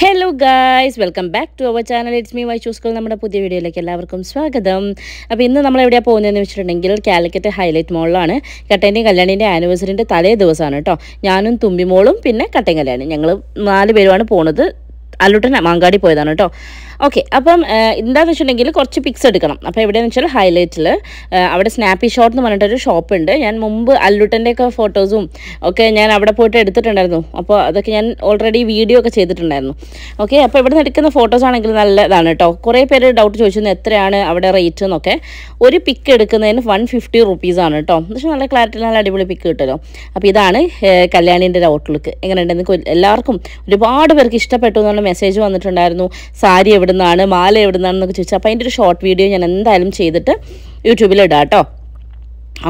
Hello guys welcome back to our channel it's me Y ചൂസ്കൾ നമ്മുടെ പുതിയ വീഡിയോയിലേക്ക് എല്ലാവർക്കും സ്വാഗതം. അപ്പോൾ ഇന്ന് നമ്മൾ എവിടെയാണ് പോകുന്നതെന്ന് വെച്ചിട്ടുണ്ടെങ്കിൽ കാലിക്കറ്റ് ഹൈലൈറ്റ് മോളിലാണ് കട്ടേന്റെയും കല്യാണിന്റെ ആനിവേഴ്സറിന്റെ തലേ ദിവസമാണ് കേട്ടോ. ഞാനും തുമ്പിമോളും പിന്നെ കട്ടൻ കല്യാണി ഞങ്ങൾ നാല് പേരുമാണ് പോണത്. അല്ലുട്ടൻ മാങ്കാടി പോയതാണ് കേട്ടോ. ഓക്കെ അപ്പം എന്താണെന്ന് വെച്ചിട്ടുണ്ടെങ്കിൽ കുറച്ച് പിക്സ് എടുക്കണം. അപ്പോൾ എവിടെയെന്ന് വെച്ചാൽ ഹൈലൈറ്റിൽ അവിടെ സ്നാപ്പി ഷോട്ട് എന്ന് പറഞ്ഞിട്ടൊരു ഷോപ്പ് ഉണ്ട്. ഞാൻ മുമ്പ് അല്ലുട്ടന്റെ ഒക്കെ ഫോട്ടോസും ഒക്കെ ഞാൻ അവിടെ പോയിട്ട് എടുത്തിട്ടുണ്ടായിരുന്നു. അപ്പോൾ അതൊക്കെ ഞാൻ ഓൾറെഡി വീഡിയോ ഒക്കെ ചെയ്തിട്ടുണ്ടായിരുന്നു. ഓക്കെ അപ്പോൾ ഇവിടെ നിന്ന് എടുക്കുന്ന ഫോട്ടോസ് ആണെങ്കിൽ നല്ലതാണ് കേട്ടോ കുറേ പേര് ഡൗട്ട് ചോദിച്ചിരുന്നു എത്രയാണ് അവിടെ റേറ്റ് എന്നൊക്കെ. ഒരു പിക്ക് എടുക്കുന്നതിന് വൺ ഫിഫ്റ്റി റുപ്പീസാണ് കേട്ടോ പക്ഷേ നല്ല ക്ലാരിറ്റി നല്ല അടിപൊളി പിക്ക് കിട്ടുമല്ലോ. അപ്പോൾ ഇതാണ് കല്യാണിന്റെ ഒരു ഔട്ട്ലുക്ക് എങ്ങനെയുണ്ടെന്ന് എല്ലാവർക്കും ഒരുപാട് പേർക്ക് ഇഷ്ടപ്പെട്ടു എന്നുള്ള മെസ്സേജ് വന്നിട്ടുണ്ടായിരുന്നു. സാരി നിന്നാണ് മാല എവിടുന്നാണെന്നൊക്കെ ചോദിച്ചാൽ ചോദിച്ചു. അപ്പോൾ അതിന്റെ ഒരു ഷോർട്ട് വീഡിയോ ഞാൻ എന്തായാലും ചെയ്തിട്ട് യൂട്യൂബിൽ ഇടാം കേട്ടോ.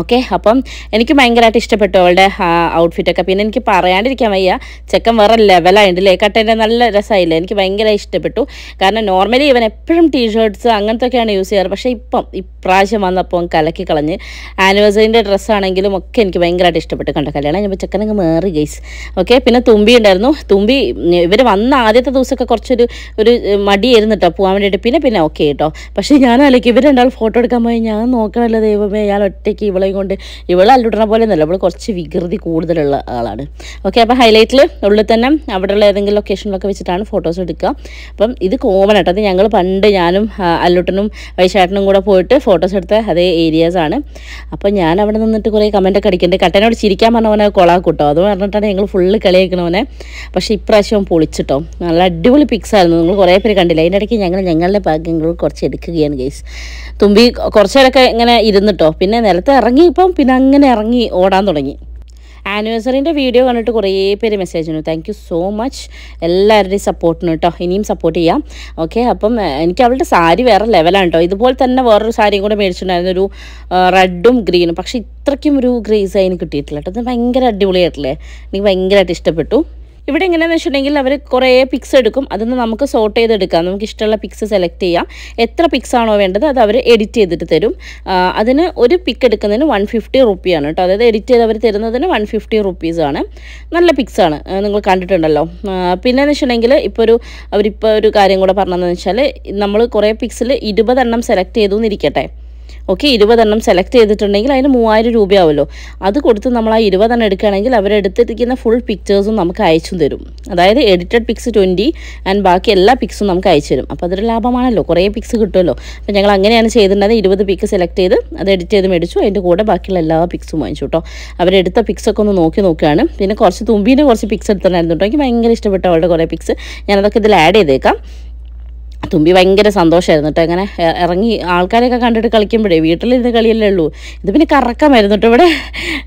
ഓക്കെ അപ്പം എനിക്ക് ഭയങ്കരമായിട്ട് ഇഷ്ടപ്പെട്ടു അവളുടെ ഔട്ട്ഫിറ്റൊക്കെ പിന്നെ എനിക്ക് പറയാണ്ടിരിക്കാൻ വയ്യ ചെക്കൻ വേറെ ലെവലായിട്ടില്ലേ കട്ടേന്റെ നല്ല രസമായില്ല? എനിക്ക് ഭയങ്കര ഇഷ്ടപ്പെട്ടു. കാരണം നോർമലി ഇവൻ എപ്പോഴും ടീഷർട്ട്സ് അങ്ങനത്തെ ഒക്കെയാണ് യൂസ് ചെയ്യാറ്. പക്ഷേ ഇപ്പം ഇപ്രാവശ്യം വന്നപ്പോൾ കലക്കി കളഞ്ഞ് ആനിവേഴ്സറിന്റെ ഡ്രസ്സാണെങ്കിലും ഒക്കെ എനിക്ക് ഭയങ്കരമായിട്ട് ഇഷ്ടപ്പെട്ടു. കണ്ട കല്യാണം ഞാൻ ചെക്കൻ അങ്ങ് മാറി ഗൈസ് ഓക്കെ പിന്നെ തുമ്പി ഉണ്ടായിരുന്നു. തുമ്പി ഇവർ വന്ന ആദ്യത്തെ ദിവസമൊക്കെ കുറച്ചൊരു ഒരു മടിയായിരുന്നു കേട്ടോ പോകാൻ വേണ്ടിയിട്ട്. പിന്നെ പിന്നെ ഓക്കെ കേട്ടോ പക്ഷേ ഞാൻ അല്ലെങ്കിൽ ഇവർ ഫോട്ടോ എടുക്കാൻ പോയി ഞാൻ നോക്കണല്ലോ ദൈവമേ ഞാൻ ഒറ്റയ്ക്ക് ഇവളെയും കൊണ്ട് ഇവളെ അല്ലുടണ പോലെ ഒന്നുമല്ല ഇവൾ കുറച്ച് വികൃതി കൂടുതലുള്ള ആളാണ്. ഓക്കെ അപ്പോൾ ഹൈലൈറ്റിൽ ഉള്ളിൽ തന്നെ അവിടെയുള്ള ഏതെങ്കിലും ലൊക്കേഷനിലൊക്കെ വെച്ചിട്ടാണ് ഫോട്ടോസ് എടുക്കുക. അപ്പം ഇത് കോമൺ ആട്ടോ. അത് ഞങ്ങൾ പണ്ട് ഞാനും അല്ലുട്ടനും വൈശാട്ടനും കൂടെ പോയിട്ട് ഫോട്ടോസ് എടുത്ത അതേ ഏരിയാസ് ആണ്. അപ്പോൾ ഞാൻ അവിടെ നിന്നിട്ട് കുറേ കമന്റൊക്കെ അടിക്കുന്നുണ്ട്. കട്ടനോട് ചിരിക്കാൻ പറഞ്ഞവനെ കൊളാക്കൂട്ടോ. അത് പറഞ്ഞിട്ടാണ് ഞങ്ങൾ ഫുള്ള് കളിയാക്കണവനെ പക്ഷേ ഇപ്രാവശ്യം പൊളിച്ചിട്ടോ. നല്ല അടിപൊളി പിക്സ് ആയിരുന്നു. നിങ്ങൾ കുറേ പേര് കണ്ടില്ല? അതിന്റെ ഇടയ്ക്ക് ഞങ്ങൾ ഞങ്ങളുടെ ഭാഗ്യങ്ങൾ കുറച്ച് എടുക്കുകയാണ് ഗൈസ് തുമ്പി കുറച്ച് നേരമൊക്കെ ഇങ്ങനെ ഇരുന്നിട്ടോ. പിന്നെ നിലത്ത് ഇറങ്ങി ഇപ്പം പിന്നെ അങ്ങനെ ഇറങ്ങി ഓടാൻ തുടങ്ങി. ആനിവേഴ്സറിന്റെ വീഡിയോ കണ്ടിട്ട് കുറേ പേര് മെസ്സേജ് ചെയ്യുന്നു താങ്ക് യു സോ മച്ച് എല്ലാവരുടെയും സപ്പോർട്ടിന് കേട്ടോ ഇനിയും സപ്പോർട്ട് ചെയ്യാം. ഓക്കെ അപ്പം എനിക്ക് അവളുടെ സാരി വേറെ ലെവലാണ് കേട്ടോ ഇതുപോലെ തന്നെ വേറൊരു സാരിയും കൂടെ മേടിച്ചിട്ടുണ്ടായിരുന്നു. ഒരു റെഡും ഗ്രീനും പക്ഷേ ഇത്രയ്ക്കും ഒരു ഗ്രേസ് അതിന് കിട്ടിയിട്ടില്ല കേട്ടോ അത് ഭയങ്കര അടിപൊളിയായിട്ടില്ലേ? എനിക്ക് ഭയങ്കരമായിട്ട് ഇഷ്ടപ്പെട്ടു. ഇവിടെ എങ്ങനെയാണെന്ന് വെച്ചിട്ടുണ്ടെങ്കിൽ അവർ കുറേ പിക്സ് എടുക്കും. അതൊന്ന് നമുക്ക് സോർട്ട് ചെയ്തെടുക്കാം. നമുക്ക് ഇഷ്ടമുള്ള പിക്സ് സെലക്ട് ചെയ്യാം. എത്ര പിക്സ് ആണോ വേണ്ടത് അത് അവർ എഡിറ്റ് ചെയ്തിട്ട് തരും. അതിന് ഒരു പിക്ക് എടുക്കുന്നതിന് വൺ ഫിഫ്റ്റി റുപ്പിയാണ് കേട്ടോ. അതായത് എഡിറ്റ് ചെയ്ത് അവർ തരുന്നതിന് വൺ ഫിഫ്റ്റി റുപ്പീസാണ് നല്ല പിക്സാണ് നിങ്ങൾ കണ്ടിട്ടുണ്ടല്ലോ. പിന്നെ എന്ന് വെച്ചിട്ടുണ്ടെങ്കിൽ ഇപ്പോൾ ഒരു അവരിപ്പോൾ ഒരു കാര്യം കൂടെ പറഞ്ഞതെന്ന് വെച്ചാൽ നമ്മൾ കുറേ പിക്സിൽ ഇരുപതെണ്ണം സെലക്ട് ചെയ്തു എന്നിരിക്കട്ടെ ഓക്കെ ഇരുപതെണ്ണം സെലക്ട് ചെയ്തിട്ടുണ്ടെങ്കിൽ അതിന് മൂവായിരം രൂപയാവുമല്ലോ അത് കൊടുത്ത് നമ്മൾ ആ ഇരുപതെണ്ണം എടുക്കുകയാണെങ്കിൽ അവരെടുത്തിരിക്കുന്ന ഫുൾ പിക്ചേഴ്സും നമുക്ക് അയച്ചു തരും. അതായത് എഡിറ്റഡ് പിക്സ് ട്വന്റി ആൻഡ് ബാക്കി എല്ലാ പിക്സും നമുക്ക് അയച്ചു തരും. അപ്പോൾ അതൊരു ലാഭമാണല്ലോ. കുറേ പിക്സ് കിട്ടുമല്ലോ. അപ്പോൾ ഞങ്ങൾ അങ്ങനെയാണ് ചെയ്തിട്ടുണ്ടായത് ഇരുപത് പിക്ക് സെലക്ട് ചെയ്ത് അത് എഡിറ്റ് ചെയ്ത് മേടിച്ചു. അതിന്റെ കൂടെ ബാക്കിയുള്ള എല്ലാ പിക്സും വാങ്ങിച്ചു കേട്ടോ. അവരെടുത്ത പിക്സൊക്കെ ഒന്ന് നോക്കി നോക്കുകയാണ്. പിന്നെ കുറച്ച് തുമ്പീന്റെ കുറച്ച് പിക്സ് എടുത്തിട്ടുണ്ടായിരുന്നു കേട്ടോ എനിക്ക് ഭയങ്കര ഇഷ്ടപ്പെട്ട അവളുടെ കുറേ പിക്സ് ഞാനതൊക്കെ ഇതിൽ ആഡ് ചെയ്തേക്കാം. തുമ്പി ഭയങ്കര സന്തോഷമായിരുന്നു കേട്ടോ ഇങ്ങനെ ഇ- ഇറങ്ങി ആൾക്കാരെയൊക്കെ കണ്ടിട്ട് കളിക്കുമ്പോഴേ വീട്ടിലിരുന്ന് കളിയല്ലേ ഉള്ളൂ. ഇത് പിന്നെ കറക്കമായിരുന്നു കേട്ടോ ഇവിടെ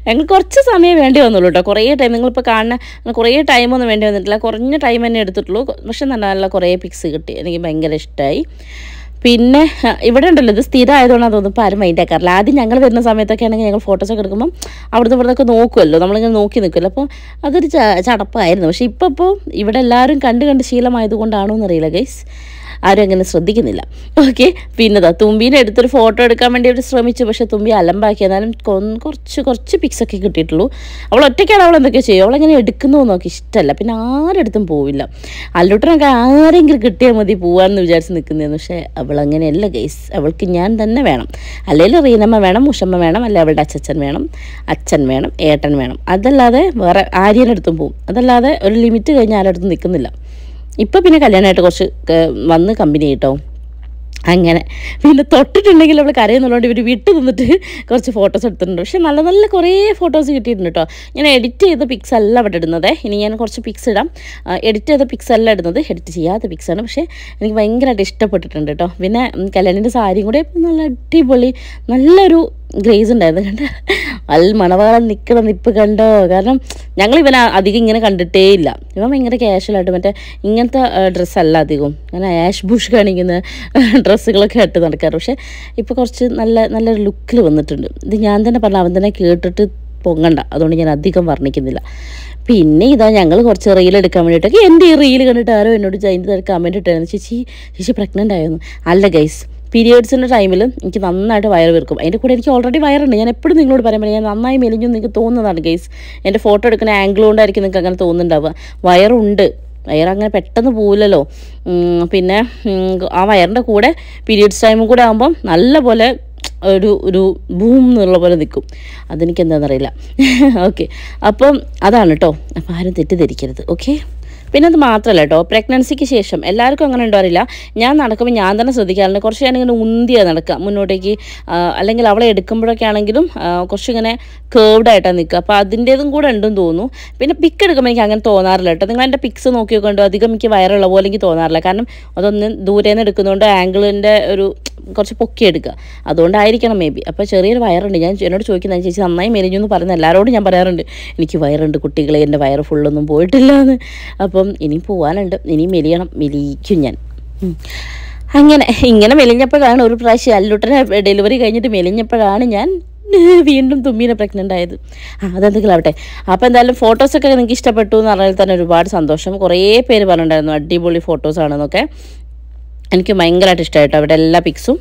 ഞങ്ങൾ കുറച്ച് സമയം വേണ്ടി വന്നുള്ളൂ കേട്ടോ കുറേ ടൈം നിങ്ങളിപ്പോൾ കാണുന്ന കുറേ ടൈമൊന്നും വേണ്ടി വന്നിട്ടില്ല. കുറഞ്ഞ ടൈം തന്നെ എടുത്തിട്ടുള്ളൂ. പക്ഷെ നല്ല നല്ല കുറേ പിക്സ് കിട്ടി. എനിക്ക് ഭയങ്കര ഇഷ്ടമായി പിന്നെ ഇവിടെ ഉണ്ടല്ലോ. ഇത് സ്ഥിരമായതുകൊണ്ടാണ് തോന്നുന്നു ഇപ്പോൾ ആരും മൈൻഡ് ആക്കാറില്ല. ആദ്യം ഞങ്ങൾ വരുന്ന സമയത്തൊക്കെ ആണെങ്കിൽ ഞങ്ങൾ ഫോട്ടോസൊക്കെ എടുക്കുമ്പം അവിടുന്ന് ഇവിടുന്നൊക്കെ നോക്കുമല്ലോ നമ്മളിങ്ങനെ നോക്കി നിൽക്കുമല്ലോ അപ്പോൾ അതൊരു ചടപ്പായിരുന്നു. പക്ഷേ ഇപ്പോൾ ഇപ്പോൾ ഇവിടെ എല്ലാവരും കണ്ട് കണ്ട് ശീലമായതുകൊണ്ടാണോ എന്നറിയില്ല ഗൈസ് ആരും അങ്ങനെ ശ്രദ്ധിക്കുന്നില്ല. ഓക്കെ പിന്നെ ദാ തുമ്പീനെ എടുത്തൊരു ഫോട്ടോ എടുക്കാൻ വേണ്ടി അവർ ശ്രമിച്ചു. പക്ഷേ തുമ്പി അലമ്പാക്കി. എന്നാലും കുറച്ച് കുറച്ച് പിക്സൊക്കെ കിട്ടിയിട്ടുള്ളൂ. അവൾ ഒറ്റയ്ക്കാണ് അവൾ എന്തൊക്കെ ചെയ്യും അവളെങ്ങനെ എടുക്കുന്നു നോക്കി ഇഷ്ടമല്ല. പിന്നെ ആരെടുത്തും പോവില്ല. അല്ലൂട്ടനൊക്കെ ആരെങ്കിലും കിട്ടിയാൽ മതി പോവാന്ന് വിചാരിച്ച് നിൽക്കുന്നതെന്ന് പക്ഷേ അവൾ അങ്ങനെയല്ല ഗൈസ് അവൾക്ക് ഞാൻ തന്നെ വേണം. അല്ലെങ്കിൽ റീനമ്മ വേണം ഉഷമ്മ വേണം അല്ലെ അവളുടെ അച്ഛൻ വേണം അച്ഛൻ വേണം ഏട്ടൻ വേണം. അതല്ലാതെ വേറെ ആര്യനടുത്തും പോവും. അതല്ലാതെ ഒരു ലിമിറ്റ് കഴിഞ്ഞ് ആരടുത്തും നിൽക്കുന്നില്ല ഇപ്പം പിന്നെ കല്യാണമായിട്ട് കുറച്ച് വന്ന് കമ്പനി കേട്ടോ അങ്ങനെ. പിന്നെ തൊട്ടിട്ടുണ്ടെങ്കിൽ അവൾ കരയെന്നുള്ളതുകൊണ്ട് ഇവർ വിട്ടു നിന്നിട്ട് കുറച്ച് ഫോട്ടോസ് എടുത്തിട്ടുണ്ട്. പക്ഷെ നല്ല നല്ല കുറേ ഫോട്ടോസ് കിട്ടിയിട്ടുണ്ട് കേട്ടോ ഞാൻ എഡിറ്റ് ചെയ്ത പിക്സ് അല്ല അവിടെ ഇടുന്നത്. ഇനി ഞാൻ കുറച്ച് പിക്സ് ഇടാം. എഡിറ്റ് ചെയ്ത പിക്സ് അല്ല ഇടുന്നത്. എഡിറ്റ് ചെയ്യാത്ത പിക്സാണ് പക്ഷേ എനിക്ക് ഭയങ്കരമായിട്ട് ഇഷ്ടപ്പെട്ടിട്ടുണ്ട് കേട്ടോ പിന്നെ കല്യാണിന്റെ സാരിയും കൂടെ നല്ല അടിപൊളി നല്ലൊരു ഗ്രേസ് ഉണ്ടായിരുന്നു. കണ്ട? അൽ മണവാളം നിൽക്കണ നിപ്പ് കണ്ടോ? കാരണം ഞങ്ങൾ ഇവനെ അധികം ഇങ്ങനെ കണ്ടിട്ടേ ഇല്ല. ഇവൻ ഭയങ്കര ക്യാഷ്വലായിട്ട് മറ്റേ ഇങ്ങനത്തെ ഡ്രസ്സല്ല അധികം അങ്ങനെ ആഷ് ബുഷ് കാണിക്കുന്ന ഡ്രസ്സുകളൊക്കെ ഇട്ട് നടക്കാറ്. പക്ഷേ ഇപ്പോൾ കുറച്ച് നല്ല നല്ലൊരു ലുക്കിൽ വന്നിട്ടുണ്ട്. ഇത് ഞാൻ തന്നെ പറഞ്ഞ അവൻ തന്നെ കേട്ടിട്ട് പൊങ്ങണ്ട. അതുകൊണ്ട് ഞാൻ അധികം വർണിക്കുന്നില്ല. പിന്നെ ഇതാ ഞങ്ങൾ കുറച്ച് റീൽ എടുക്കാൻ വേണ്ടിയിട്ടൊക്കെ എന്റെ ഈ റീൽ കണ്ടിട്ട് ആരോ എന്നോട് അതിന്റെ കമന്റ് ഇട്ടായിരുന്നു ചേച്ചി ചേച്ചി പ്രഗ്നന്റ് ആയിരുന്നു അല്ല ഗൈസ് പീരിയഡ്സിന്റെ ടൈമിൽ എനിക്ക് നന്നായിട്ട് വയറ് വീർക്കും. അതിന്റെ കൂടെ എനിക്ക് ഓൾറെഡി വയറുണ്ട്. ഞാൻ എപ്പോഴും നിങ്ങളോട് പറയാൻ ഞാൻ നന്നായി മെലിഞ്ഞു നിങ്ങൾക്ക് തോന്നുന്നതാണ് ഗൈസ് എന്റെ ഫോട്ടോ എടുക്കുന്ന ആംഗിൾ കൊണ്ടായിരിക്കും നിങ്ങൾക്ക് അങ്ങനെ തോന്നുന്നുണ്ടാവുക. വയറുണ്ട്. വയറങ്ങനെ പെട്ടെന്ന് പോവില്ലല്ലോ. പിന്നെ ആ വയറിന്റെ കൂടെ പീരീഡ്സ് ടൈമും കൂടെ ആകുമ്പം നല്ലപോലെ ഒരു ഒരു ബൂം എന്നുള്ള പോലെ നിൽക്കും അതെനിക്ക് എന്താണെന്നറിയില്ല ഓക്കെ അപ്പം അതാണ് കേട്ടോ അപ്പം ആരും തെറ്റിദ്ധരിക്കരുത്. ഓക്കെ പിന്നെ അത് മാത്രമല്ല കേട്ടോ പ്രഗ്നൻസിക്ക് ശേഷം എല്ലാവർക്കും അങ്ങനെ ഉണ്ടോ അറിയില്ല ഞാൻ നടക്കുമ്പോൾ ഞാൻ തന്നെ ശ്രദ്ധിക്കാറുണ്ട്. കുറച്ച് ഞാൻ ഇങ്ങനെ ഉന്തിയാണ് നടക്കുക മുന്നോട്ടേക്ക് അല്ലെങ്കിൽ അവളെ എടുക്കുമ്പോഴൊക്കെ ആണെങ്കിലും കുറച്ച് കുറച്ചിങ്ങനെ കേർവ്ഡ് ആയിട്ടാണ് നിൽക്കുക അപ്പോൾ അതിന്റേതും കൂടെ ഉണ്ടെന്ന് തോന്നുന്നു. പിന്നെ പിക്ക് എടുക്കുമ്പോൾ എനിക്ക് അങ്ങനെ തോന്നാറില്ല കേട്ടോ നിങ്ങൾ എന്റെ പിക്സ് നോക്കി ഉണ്ടോ അധികം എനിക്ക് വയറുള്ള പോലെ എനിക്ക് തോന്നാറില്ല. കാരണം അതൊന്ന് ദൂരെ നിന്ന് എടുക്കുന്നതുകൊണ്ട് ആംഗിളിന്റെ ഒരു കുറച്ച് പൊക്കിയെടുക്കുക അതുകൊണ്ടായിരിക്കണം മേ ബി അപ്പോൾ ചെറിയൊരു വയറുണ്ട് ഞാൻ എന്നോട് ചോദിക്കുന്നത് ചേച്ചി നന്നായി മെലിഞ്ഞു എന്ന് പറയുന്ന എല്ലാവരോടും ഞാൻ പറയാറുണ്ട്. എനിക്ക് വയറുണ്ട് കുട്ടികളെ. എന്റെ വയറ് ഫുള്ളൊന്നും പോയിട്ടില്ല എന്ന് അപ്പം ഇനി പോകാനുണ്ട് ഇനി മെലിയണം. മെലിയിക്കും ഞാൻ. അങ്ങനെ ഇങ്ങനെ മെലിഞ്ഞപ്പോഴാണ് ഒരു പ്രാവശ്യം അല്ലുട്ടനെ ഡെലിവറി കഴിഞ്ഞിട്ട് മെലിഞ്ഞപ്പോഴാണ് ഞാൻ വീണ്ടും തുമ്മീനെ പ്രഗ്നന്റ് ആയത്. ആ അതെന്തെങ്കിലും ആവട്ടെ അപ്പോൾ എന്തായാലും ഫോട്ടോസൊക്കെ നിങ്ങൾക്ക് ഇഷ്ടപ്പെട്ടു എന്ന് പറഞ്ഞാൽ തന്നെ ഒരുപാട് സന്തോഷം. കുറേ പേര് പറഞ്ഞിട്ടുണ്ടായിരുന്നു അടിപൊളി ഫോട്ടോസാണെന്നൊക്കെ എനിക്ക് ഭയങ്കരമായിട്ട് ഇഷ്ടമായിട്ടോ അവിടെ എല്ലാ പിക്സും